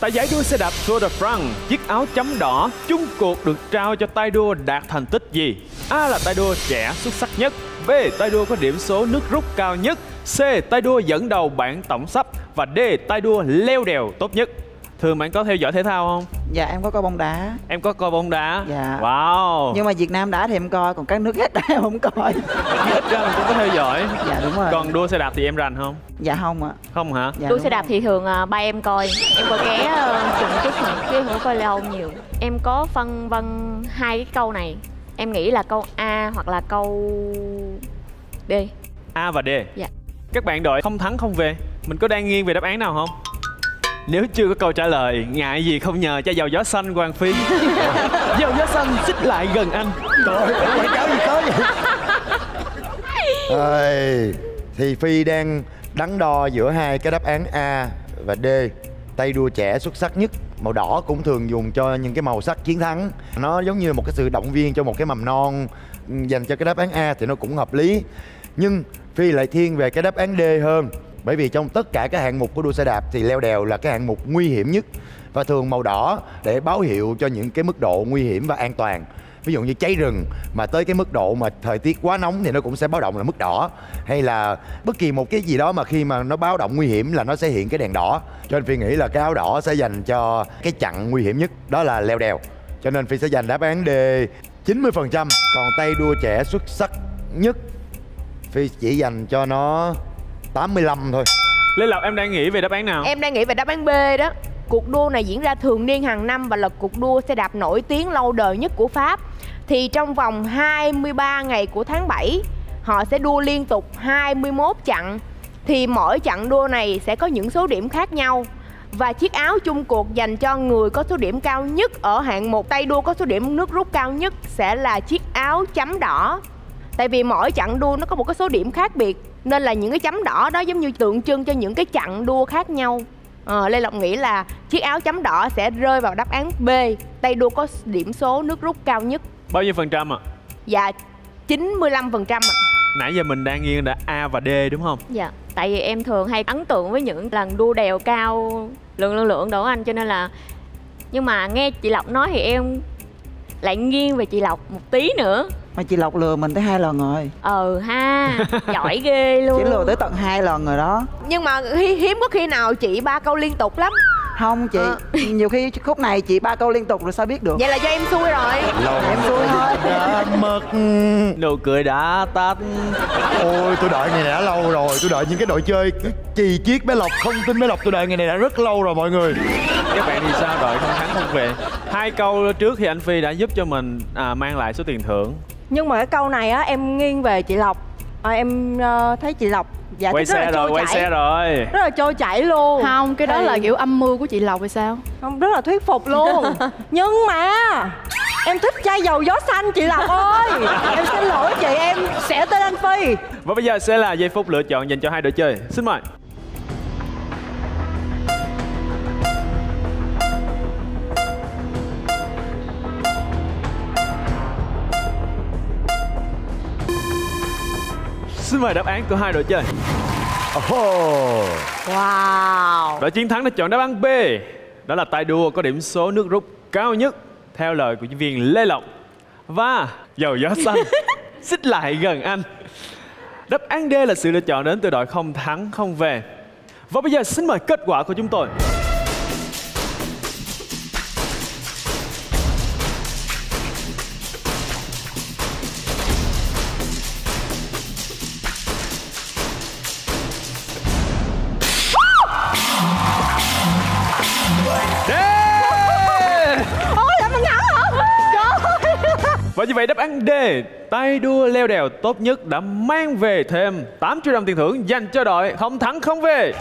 Tại giải đua xe đạp Tour de France, chiếc áo chấm đỏ chung cuộc được trao cho tay đua đạt thành tích gì? A là tay đua trẻ xuất sắc nhất, B tay đua có điểm số nước rút cao nhất, C tay đua dẫn đầu bảng tổng sắp và D tay đua leo đèo tốt nhất. Thường bạn có theo dõi thể thao không? Dạ em có coi bóng đá Em có coi bóng đá? Dạ. Wow. Nhưng mà Việt Nam đá thì em coi Còn các nước khác đá em không coi ít ra mình cũng có theo dõi. Dạ đúng rồi Còn đua xe đạp thì em rành không? Dạ không ạ Không hả? dạ, đua xe đạp rồi. thì thường à, ba em coi em coi ké ờ, chừng chút mà chứ không coi lâu nhiều em có phân vân hai cái câu này em nghĩ là câu a hoặc là câu d A và D. Dạ. Các bạn đội không thắng không về. Mình có đang nghiêng về đáp án nào không? Nếu chưa có câu trả lời, ngại gì không nhờ cho dầu gió xanh Quang Phi. dầu gió xanh xích lại gần anh. Trời ơi, quảng cáo gì tới vậy? Ơi, thì Phi đang đắn đo giữa hai cái đáp án A và D. Tay đua trẻ xuất sắc nhất màu đỏ cũng thường dùng cho những cái màu sắc chiến thắng. Nó giống như một cái sự động viên cho một cái mầm non ừ, dành cho cái đáp án A thì nó cũng hợp lý. Nhưng Phi lại thiên về cái đáp án D hơn. Bởi vì trong tất cả các hạng mục của đua xe đạp thì leo đèo là cái hạng mục nguy hiểm nhất và thường màu đỏ để báo hiệu cho những cái mức độ nguy hiểm và an toàn. Ví dụ như cháy rừng mà tới cái mức độ mà thời tiết quá nóng thì nó cũng sẽ báo động là mức đỏ. Hay là bất kỳ một cái gì đó mà khi mà nó báo động nguy hiểm là nó sẽ hiện cái đèn đỏ. Cho nên phi nghĩ là cái áo đỏ sẽ dành cho cái chặng nguy hiểm nhất, đó là leo đèo. Cho nên phi sẽ dành đáp án D 90% còn tay đua trẻ xuất sắc nhất, phi chỉ dành cho nó 85 thôi. Lê Lộc em đang nghĩ về đáp án nào? Em đang nghĩ về đáp án B đó. Cuộc đua này diễn ra thường niên hàng năm và là cuộc đua xe đạp nổi tiếng lâu đời nhất của Pháp. Thì trong vòng 23 ngày của tháng 7 Họ sẽ đua liên tục 21 chặng Thì mỗi chặng đua này sẽ có những số điểm khác nhau. Và chiếc áo chung cuộc dành cho người có số điểm cao nhất ở hạng mục tay đua có số điểm nước rút cao nhất sẽ là chiếc áo chấm đỏ. Tại vì mỗi chặng đua nó có một cái số điểm khác biệt Nên là những cái chấm đỏ đó giống như tượng trưng cho những cái chặng đua khác nhau. Ờ, Lê Lộc nghĩ là chiếc áo chấm đỏ sẽ rơi vào đáp án B. Tay đua có điểm số nước rút cao nhất. Bao nhiêu phần trăm ạ? Và 95% ạ. Nãy giờ mình đang nghiêng là A và D đúng không? dạ tại vì em thường hay ấn tượng với những lần đua đèo cao lượng lượng lượng đổ anh cho nên là nhưng mà nghe chị lộc nói thì em lại nghiêng về chị lộc một tí nữa Mà chị Lộc lừa mình tới hai lần rồi. Ờ ha giỏi ghê luôn. Chị lừa tới tận hai lần rồi đó. Nhưng mà hi- hiếm có khi nào chị ba câu liên tục lắm. Không chị Ờ. Nhiều khi khúc này chị ba câu liên tục rồi sao biết được? Vậy là do em xui rồi. Lòng Em xui thôi. đã mất. Nụ cười đã tắt. Ôi tôi đợi ngày này đã lâu rồi. Tôi đợi những cái đội chơi chì chiết bé Lộc Không tin bé Lộc tôi đợi ngày này đã rất lâu rồi mọi người. Các bạn thì sao đội không thắng không về. Hai câu trước thì anh Phi đã giúp cho mình à, mang lại số tiền thưởng nhưng mà cái câu này á em nghiêng về chị lộc. À, em ờ, thấy chị lộc dạ Quay rất là xe rồi, quay chảy. xe rồi. Rất là trôi chảy luôn. Không, cái đó Thì- là kiểu âm mưu của chị Lộc hay sao? không rất là thuyết phục luôn. Nhưng mà em thích chai dầu gió xanh chị lộc ơi. Em xin lỗi chị em sẽ tên anh phi. Và bây giờ sẽ là giây phút lựa chọn dành cho hai đội chơi. Xin mời Xin mời đáp án của hai đội chơi. Oh. Wow. Đội chiến thắng đã chọn đáp án B. Đó là tay đua có điểm số nước rút cao nhất Theo lời của diễn viên Lê Lộc. Và dầu gió xanh Xích lại gần anh. Đáp án D là sự lựa chọn đến từ đội không thắng không về. Và bây giờ xin mời kết quả của chúng tôi Và như vậy đáp án D, Tay đua leo đèo tốt nhất đã mang về thêm 8 triệu đồng tiền thưởng dành cho đội không thắng không về.